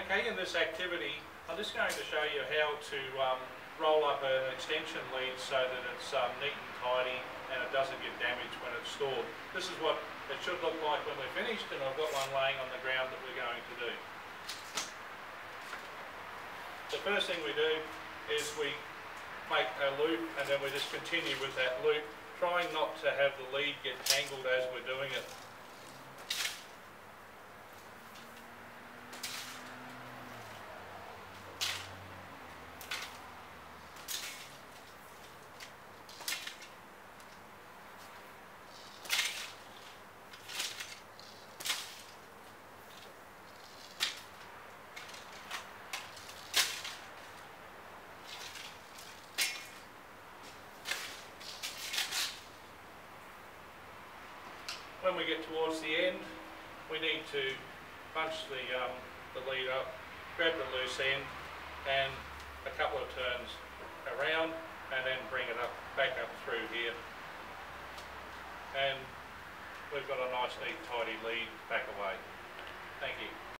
Okay, in this activity, I'm just going to show you how to um, roll up an extension lead so that it's um, neat and tidy and it doesn't get damaged when it's stored. This is what it should look like when we're finished and I've got one laying on the ground that we're going to do. The first thing we do is we make a loop and then we just continue with that loop, trying not to have the lead get tangled as we're doing it. When we get towards the end, we need to bunch the, um, the lead up, grab the loose end and a couple of turns around and then bring it up, back up through here. And we've got a nice neat tidy lead back away. Thank you.